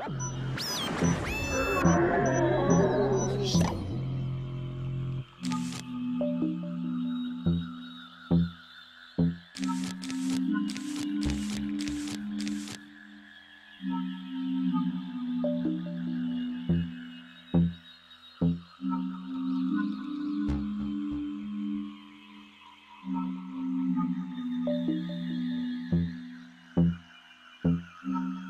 Thank mm -hmm. you.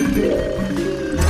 Música